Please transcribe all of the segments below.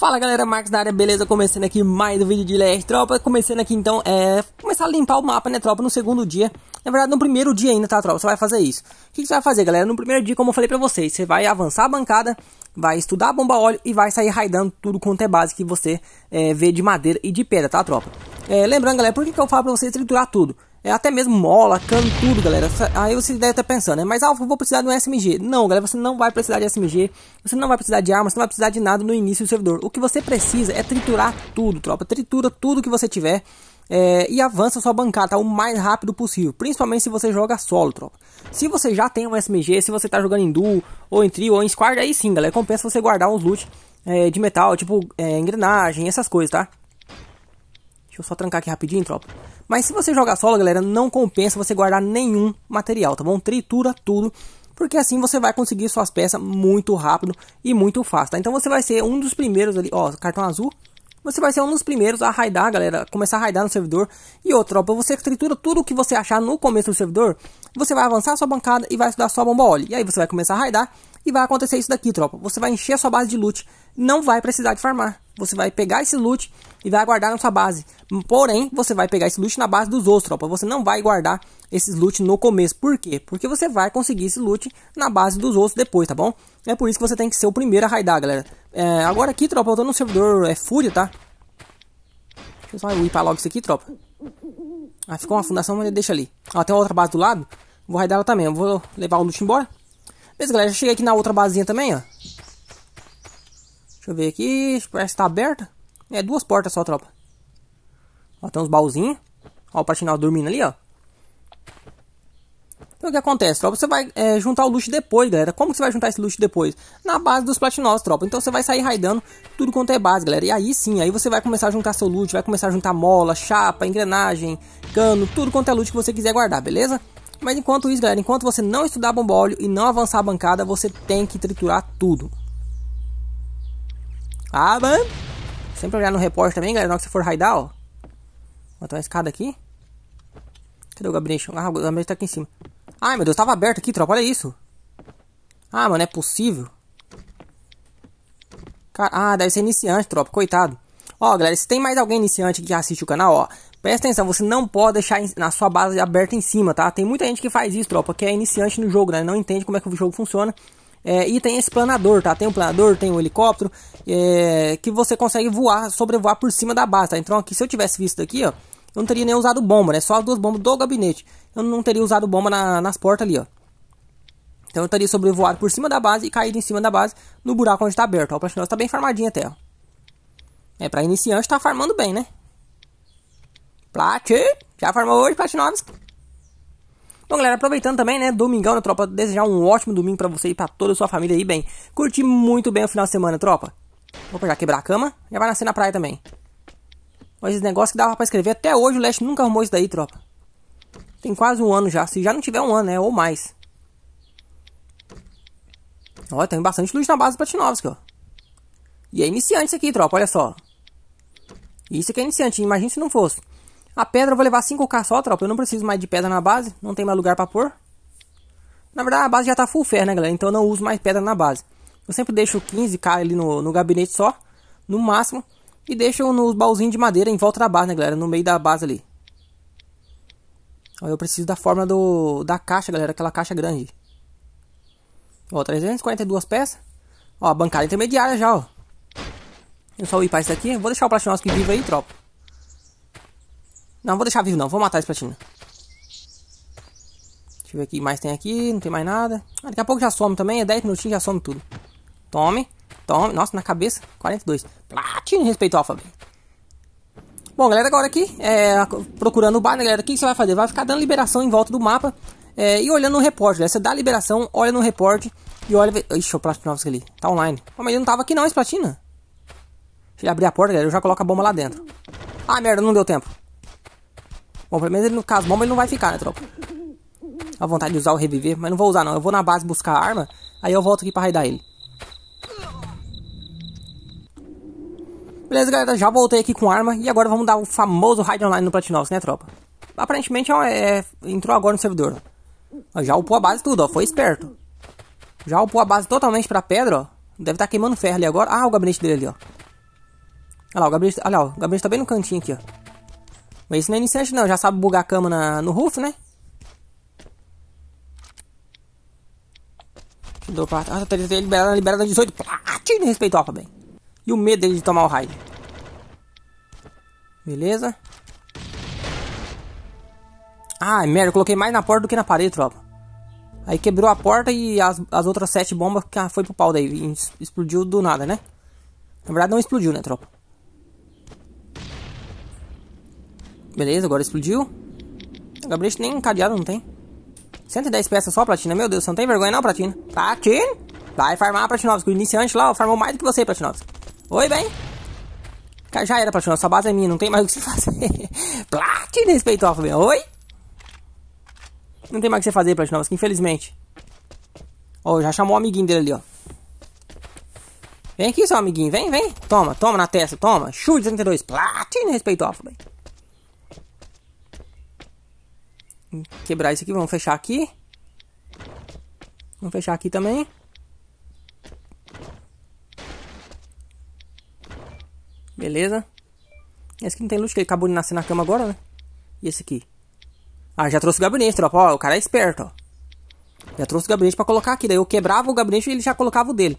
Fala galera, Marcos da área, beleza? Começando aqui mais um vídeo de Leste, tropa. Começando aqui então, é. Começar a limpar o mapa, né, tropa? No segundo dia. Na verdade, no primeiro dia ainda, tá, tropa? Você vai fazer isso. O que, que você vai fazer, galera? No primeiro dia, como eu falei pra vocês, você vai avançar a bancada, vai estudar a bomba óleo e vai sair raidando tudo quanto é base que você é, vê de madeira e de pedra, tá, tropa? É, lembrando, galera, por que, que eu falo pra vocês triturar tudo? É até mesmo mola, cano, tudo, galera. Aí você deve estar pensando, né? Mas, eu vou precisar de um SMG. Não, galera, você não vai precisar de SMG. Você não vai precisar de arma, você não vai precisar de nada no início do servidor. O que você precisa é triturar tudo, tropa. Tritura tudo que você tiver. É, e avança sua bancada o mais rápido possível. Principalmente se você joga solo, tropa. Se você já tem um SMG, se você tá jogando em duo, ou em trio, ou em squad, aí sim, galera. Compensa você guardar uns loot é, de metal, tipo é, engrenagem, essas coisas, tá? Deixa eu só trancar aqui rapidinho, tropa. Mas se você jogar solo, galera, não compensa você guardar nenhum material, tá bom? Tritura tudo, porque assim você vai conseguir suas peças muito rápido e muito fácil, tá? Então você vai ser um dos primeiros ali, ó, cartão azul. Você vai ser um dos primeiros a raidar, galera, começar a raidar no servidor. E outra, tropa, você tritura tudo que você achar no começo do servidor, você vai avançar sua bancada e vai estudar sua bomba óleo. E aí você vai começar a raidar e vai acontecer isso daqui, tropa. Você vai encher a sua base de loot, não vai precisar de farmar. Você vai pegar esse loot e vai guardar na sua base. Porém, você vai pegar esse loot na base dos outros, tropa. Você não vai guardar esses loot no começo. Por quê? Porque você vai conseguir esse loot na base dos outros depois, tá bom? É por isso que você tem que ser o primeiro a raidar, galera. É, agora aqui, tropa, eu tô no servidor é Fúria, tá? Deixa eu só upar logo isso aqui, tropa. Ah, ficou uma fundação, mas deixa ali. Ó, tem outra base do lado. Vou raidar ela também. Eu vou levar o loot embora. Beleza, galera. Já cheguei aqui na outra basinha também, ó. Deixa eu ver aqui. Parece que tá aberta. É duas portas só, tropa. Ó, tem uns baúzinhos. Ó, o patinal dormindo ali, ó. Então o que acontece, tropa? Você vai é, juntar o loot depois, galera. Como você vai juntar esse loot depois? Na base dos platinos, tropa. Então você vai sair raidando tudo quanto é base, galera. E aí sim, aí você vai começar a juntar seu loot, vai começar a juntar mola, chapa, engrenagem, cano, tudo quanto é loot que você quiser guardar, beleza? Mas enquanto isso, galera, enquanto você não estudar bomba óleo e não avançar a bancada, você tem que triturar tudo. Ah, mano. Sempre olhar no repórter também, galera, na hora que você for raidar, ó. Botar uma escada aqui. Cadê o gabinete? Ah, o gabinete tá aqui em cima. Ai, meu Deus, tava aberto aqui, tropa, olha isso. Ah, mano, é possível. Ah, deve ser iniciante, tropa, coitado. Ó, galera, se tem mais alguém iniciante que assiste o canal, ó. Presta atenção, você não pode deixar na sua base aberta em cima, tá? Tem muita gente que faz isso, tropa, que é iniciante no jogo, né? Não entende como é que o jogo funciona. É, e tem esse planador, tá? Tem um planador, tem um helicóptero, é, que você consegue voar, sobrevoar por cima da base, tá? Então aqui, se eu tivesse visto aqui, ó, eu não teria nem usado bomba, né? Só as duas bombas do gabinete. Eu não teria usado bomba na, nas portas ali, ó. Então eu teria sobrevoado por cima da base e caído em cima da base no buraco onde tá aberto. Ó, o Platinose tá bem farmadinho até, ó. É, pra iniciante tá farmando bem, né? Plat, já farmou hoje, Platinovs? Bom, galera, aproveitando também, né, domingão, né, tropa, desejar um ótimo domingo pra você e pra toda a sua família aí, bem. Curti muito bem o final de semana, tropa. Opa, já quebrar a cama, já vai nascer na praia também. Olha esse negócio que dava pra escrever, até hoje o Leste nunca arrumou isso daí, tropa. Tem quase um ano já, se já não tiver um ano, né, ou mais. Olha, tem bastante luz na base do Platinovski, ó. E é iniciante isso aqui, tropa, olha só. Isso aqui é iniciante, imagina se não fosse. A pedra eu vou levar 5k só, tropa. Eu não preciso mais de pedra na base. Não tem mais lugar pra pôr. Na verdade, a base já tá full fair, né, galera? Então eu não uso mais pedra na base. Eu sempre deixo 15k ali no, no gabinete só. No máximo. E deixo nos baúzinhos de madeira em volta da base, né, galera? No meio da base ali. Eu preciso da forma do, da caixa, galera. Aquela caixa grande. Ó, 342 peças. Ó, a bancada intermediária já, ó. Eu só ir para isso aqui. Vou deixar o Platinowski vivo aí, tropa. Não, vou deixar vivo não. Vou matar esse platina. Deixa eu ver o que mais tem aqui. Não tem mais nada. Ah, daqui a pouco já some também. É 10 minutinhos já some tudo. Tome. Tome. Nossa, na cabeça. 42. Platina respeito ao alfabeto. Bom, galera, agora aqui, é, procurando o bar, né, galera, o que você vai fazer? Vai ficar dando liberação em volta do mapa é, e olhando no repórter, galera. Você dá liberação, olha no repórter e olha... Ixi, o Platina ali. Tá online. Oh, mas ele não tava aqui não, esse Platina. Deixa ele abrir a porta, galera, eu já coloco a bomba lá dentro. Ah, merda, não deu tempo. Bom, pelo menos ele, no caso bomba ele não vai ficar, né, tropa? A vontade de usar o reviver, mas não vou usar não. Eu vou na base buscar a arma, aí eu volto aqui pra raidar ele. Beleza, galera, já voltei aqui com arma e agora vamos dar o famoso raid online no Platinovs, né, tropa? Aparentemente ó, é, entrou agora no servidor. Já upou a base tudo, ó, foi esperto. Já upou a base totalmente pra pedra, ó. Deve estar tá queimando ferro ali agora. Ah, o gabinete dele ali, ó. Olha lá, o Gabriel, olha lá, o Gabriel tá bem no cantinho aqui, ó. Mas isso não é iniciante não, já sabe bugar a cama na, no roof, né? Deu pra... Ah, tá liberado, liberado 18. Platina, respeitou, bem. E o medo dele de tomar o raid. Beleza. Ah, merda, eu coloquei mais na porta do que na parede, tropa. Aí quebrou a porta e as, as outras sete bombas foi pro pau daí. Explodiu do nada, né? Na verdade não explodiu, né, tropa? Beleza, agora explodiu. Gabriel nem um cadeado não tem. 110 peças só, Platina. Meu Deus, você não tem vergonha não, Platina? Platina? Vai farmar, Platinovski. O iniciante lá farmou mais do que você, Platinovski. Oi, bem? Já era, Platinovski. Sua base é minha, não tem mais o que se fazer. Platina, respeitou, bem. Oi? Não tem mais o que você fazer, Platinovski, infelizmente. Ó, oh, já chamou o amiguinho dele ali, ó. Vem aqui, seu amiguinho. Vem, vem. Toma, toma na testa, toma. Chute 32. Platina, respeitou, bem. Quebrar isso aqui, vamos fechar aqui. Vamos fechar aqui também. Beleza. Esse aqui não tem luz, que ele acabou de nascer na cama agora, né? E esse aqui? Ah, já trouxe o gabinete, tropa. Ó, o cara é esperto, ó. Já trouxe o gabinete pra colocar aqui. Daí eu quebrava o gabinete e ele já colocava o dele.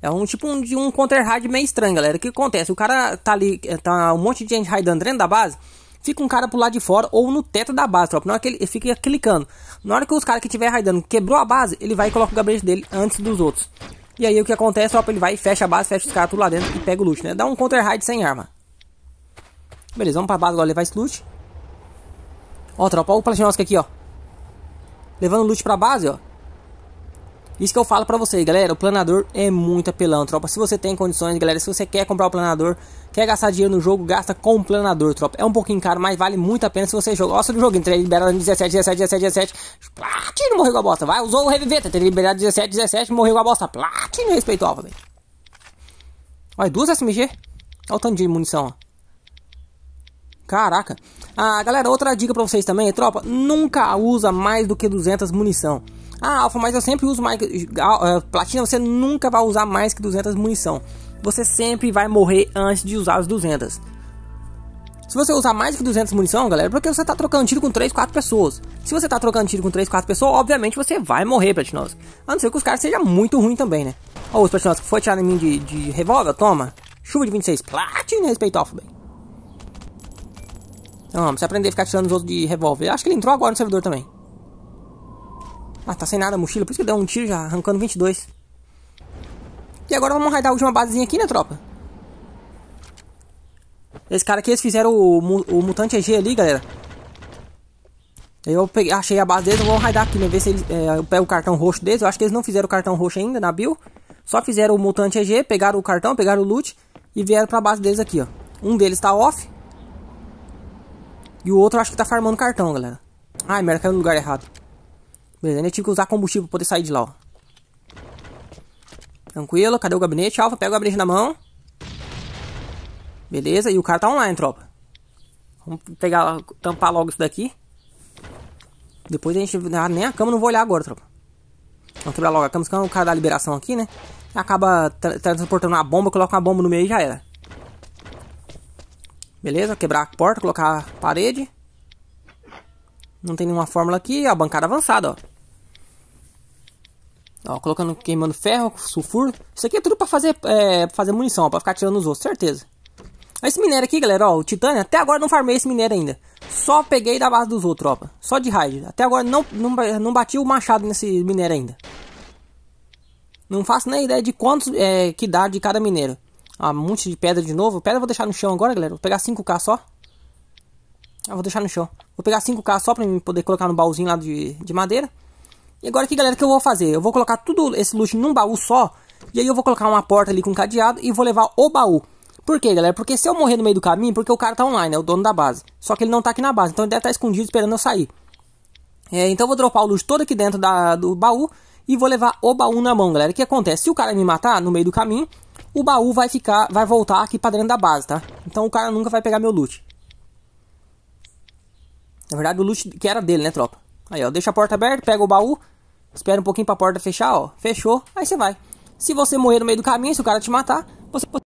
É um tipo um, de um counter raid meio estranho, galera. O que acontece? O cara tá ali, tá um monte de gente raidando dentro da base fica um cara pro lado de fora ou no teto da base, tropa. Na hora que ele fica clicando. Na hora que os caras que estiver raidando quebrou a base, ele vai e coloca o gabinete dele antes dos outros. E aí o que acontece, tropa, ele vai e fecha a base, fecha os caras tudo lá dentro e pega o loot, né? Dá um counter raid sem arma. Beleza, vamos pra base agora levar esse loot. Ó, tropa, ó o Platinovski aqui, ó. Levando loot pra base, ó. Isso que eu falo pra vocês, galera. O planador é muito apelão, tropa. Se você tem condições, galera, se você quer comprar o planador, quer gastar dinheiro no jogo, gasta com o planador, tropa. É um pouquinho caro, mas vale muito a pena se você joga. Gosta do jogo, entrei liberado 17, 17, 17, 17. Platino morreu com a bosta. Vai, usou o reviver, tem liberado 17, 17, morreu com a bosta. Platino respeitou, velho. Olha, duas SMG. Olha o tanto de munição, ó. Caraca. Ah, galera, outra dica pra vocês também, tropa. Nunca usa mais do que 200 munição. Ah, Alfa, mas eu sempre uso mais. Uh, platina, você nunca vai usar mais que 200 munição. Você sempre vai morrer antes de usar as 200. Se você usar mais que 200 munição, galera, é porque você tá trocando tiro com 3, 4 pessoas. Se você tá trocando tiro com 3, 4 pessoas, obviamente você vai morrer, Platinos. A não ser que os caras sejam muito ruins também, né? Ó, os Platinos que foi tirar em mim de, de revólver, toma. Chuva de 26, Platina, respeito, Alfa, bem. Então, vamos aprender a ficar tirando os outros de revólver. Acho que ele entrou agora no servidor também. Ah, tá sem nada a mochila, por isso que deu um tiro já, arrancando 22. E agora vamos raidar a última basezinha aqui, né, tropa? Esse cara aqui, eles fizeram o, o Mutante EG ali, galera. Eu peguei, achei a base deles, eu vou raidar aqui, né, ver se eles, é, eu pego o cartão roxo deles. Eu acho que eles não fizeram o cartão roxo ainda na build. Só fizeram o Mutante EG, pegaram o cartão, pegaram o loot e vieram pra base deles aqui, ó. Um deles tá off. E o outro acho que tá farmando cartão, galera. Ai, merda, caiu no lugar errado. Beleza, ainda tive que usar combustível pra poder sair de lá, ó. Tranquilo, cadê o gabinete? Alfa, pega o gabinete na mão. Beleza, e o cara tá online, tropa. Vamos pegar, tampar logo isso daqui. Depois a gente, ah, nem a cama não vou olhar agora, tropa. Vamos quebrar logo a cama, senão o cara dá liberação aqui, né? Acaba tra transportando uma bomba, coloca uma bomba no meio e já era. Beleza, quebrar a porta, colocar a parede. Não tem nenhuma fórmula aqui, a bancada avançada, ó. Ó, colocando, queimando ferro, sulfuro. Isso aqui é tudo pra fazer, é, fazer munição, ó, pra ficar tirando os outros, certeza. Esse minério aqui, galera, ó, o titânio, até agora não farmei esse minério ainda. Só peguei da base dos outros, ó, só de raid. Até agora não, não, não bati o machado nesse minério ainda. Não faço nem ideia de quantos é, que dá de cada minério. Ah, um monte de pedra de novo. Pedra eu vou deixar no chão agora, galera. Vou pegar 5k só. Ah, vou deixar no chão. Vou pegar 5k só pra poder colocar no baúzinho lá de, de madeira. E agora aqui, galera, o que eu vou fazer? Eu vou colocar tudo esse loot num baú só. E aí eu vou colocar uma porta ali com cadeado e vou levar o baú. Por quê, galera? Porque se eu morrer no meio do caminho, porque o cara tá online, é o dono da base. Só que ele não tá aqui na base, então ele deve estar tá escondido esperando eu sair. É, então eu vou dropar o loot todo aqui dentro da, do baú e vou levar o baú na mão, galera. O que acontece? Se o cara me matar no meio do caminho, o baú vai ficar, vai voltar aqui pra dentro da base, tá? Então o cara nunca vai pegar meu loot. Na verdade, o loot que era dele, né, tropa? Aí, ó, deixa a porta aberta, pega o baú, Espera um pouquinho pra porta fechar, ó. Fechou, aí você vai. Se você morrer no meio do caminho, se o cara te matar, você